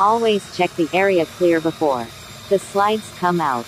Always check the area clear before the slides come out.